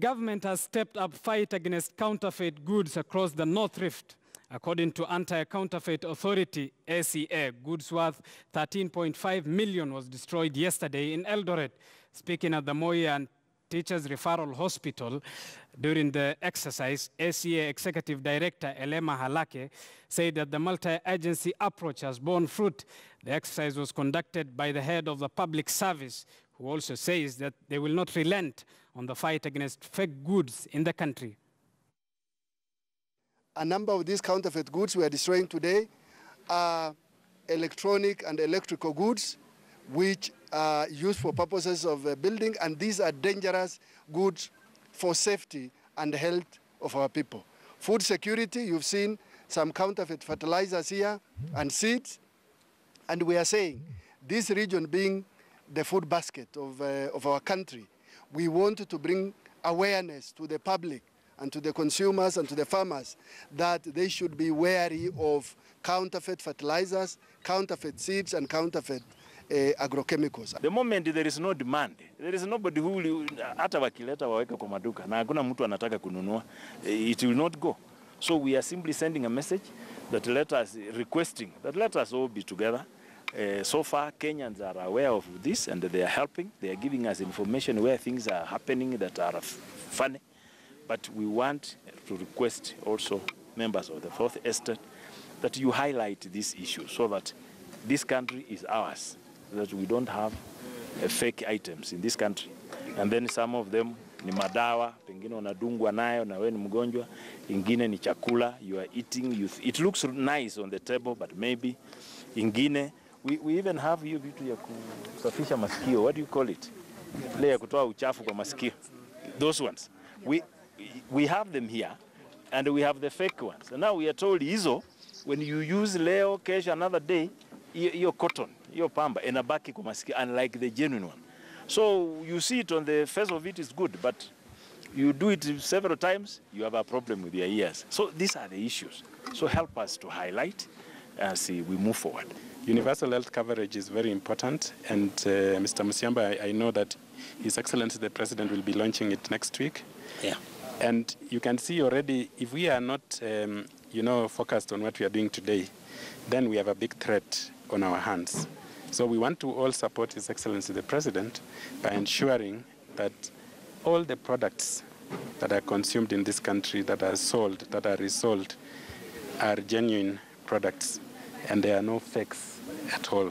government has stepped up fight against counterfeit goods across the North Rift. According to Anti-Counterfeit Authority, ACA, goods worth 13.5 million was destroyed yesterday in Eldoret. Speaking at the Moi and Teachers Referral Hospital during the exercise, ACA Executive Director Elema Halake said that the multi-agency approach has borne fruit. The exercise was conducted by the head of the public service, who also says that they will not relent on the fight against fake goods in the country. A number of these counterfeit goods we are destroying today are electronic and electrical goods, which are used for purposes of uh, building, and these are dangerous goods for safety and health of our people. Food security, you've seen some counterfeit fertilizers here and seeds, and we are saying this region being the food basket of, uh, of our country, we want to bring awareness to the public and to the consumers and to the farmers that they should be wary of counterfeit fertilizers, counterfeit seeds, and counterfeit uh, agrochemicals. The moment there is no demand, there is nobody who will, hata wakileta waweke kwa maduka na hakuna mtu anataka kununua, it will not go. So we are simply sending a message that let us, requesting that let us all be together. Uh, so far, Kenyans are aware of this and they are helping. They are giving us information where things are happening that are funny. But we want to request also members of the Fourth Estate that you highlight this issue so that this country is ours, that we don't have uh, fake items in this country. And then some of them ni madawa, pengine unadungwa nayo na wewe ni mgonjwa, ingine ni chakula you are eating, you, it looks nice on the table but maybe ingine we, we even have hiyo vitu ya kusafisha masikio, what do you call it? Ile ya kutoa uchafu kwa masikio. Those ones. We, we have them here and we have the fake ones. And now we are told hizo when you use leo, kesho, another day, hiyo cotton, hiyo pamba inabaki kwa masikio unlike the genuine one. So you see it on the face of it is good, but you do it several times, you have a problem with your ears. So these are the issues. So help us to highlight uh, as we move forward. Universal health coverage is very important, and uh, Mr. Musiamba, I, I know that His Excellency the President will be launching it next week. Yeah. And you can see already, if we are not, um, you know, focused on what we are doing today, then we have a big threat on our hands. So we want to all support His Excellency the President by ensuring that all the products that are consumed in this country, that are sold, that are resold, are genuine products, and there are no fakes at all.